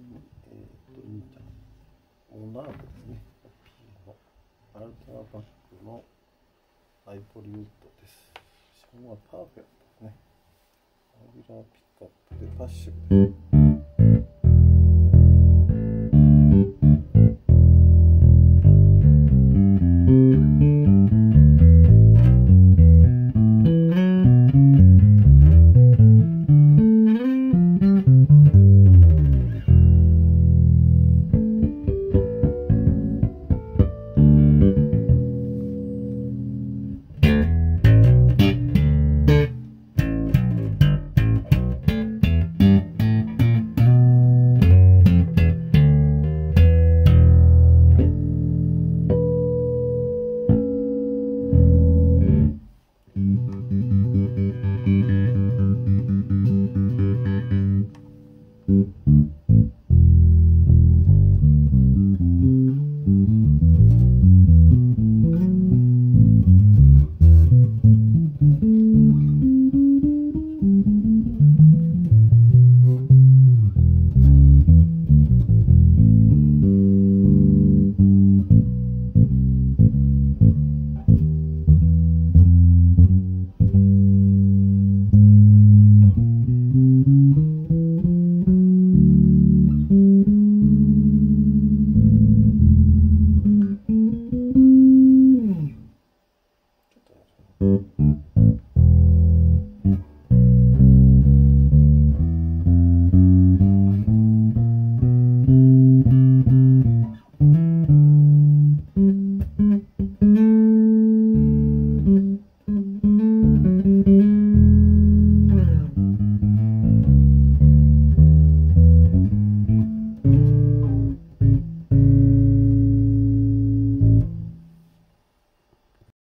えっ、と、兄じゃん。オナークですね。P のアルトラバックのアイポリウッドです。シャンはパーフェクトですね。アンラーピックアップでパッシブで。